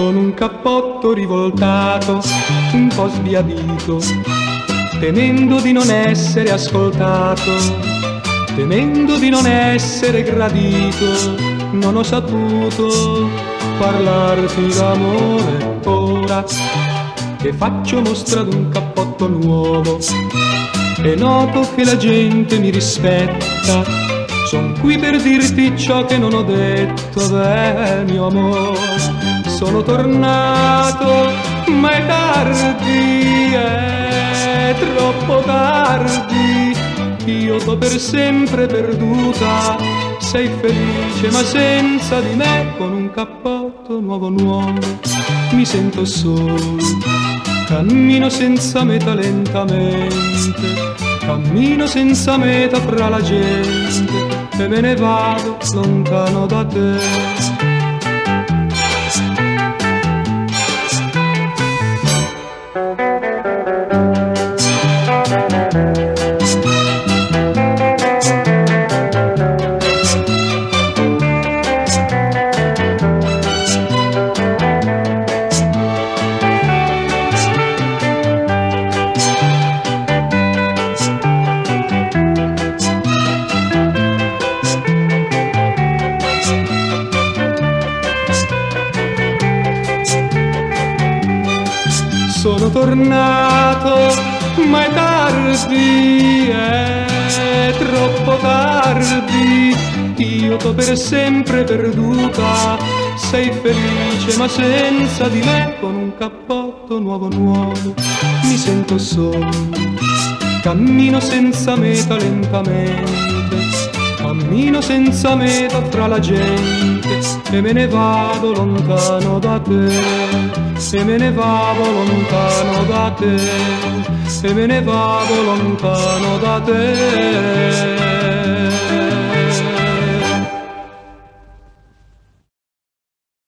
un cappotto rivoltato, un po' sbiadito, temendo di non essere ascoltato, temendo di non essere gradito, non ho saputo parlarti d'amore ora che faccio mostra d'un cappotto nuovo e noto che la gente mi rispetta. Son qui per dirti ciò che non ho detto, beh mio amore. Sono tornato, ma è tardi, è troppo tardi. Io t'ho per sempre perduta, sei felice ma senza di me, con un cappotto nuovo nuovo, mi sento solo Cammino senza meta lentamente, cammino senza meta fra la gente e me ne vado lontano da te. Tornato, ma è tardi, è troppo tardi. Io t'ho per sempre perduta, sei felice ma senza di me, con un cappotto nuovo nuovo, mi sento solo, cammino senza meta lentamente, cammino senza meta fra la gente e me ne vado lontano da te se me ne vado lontano da te, se me ne vado lontano da te.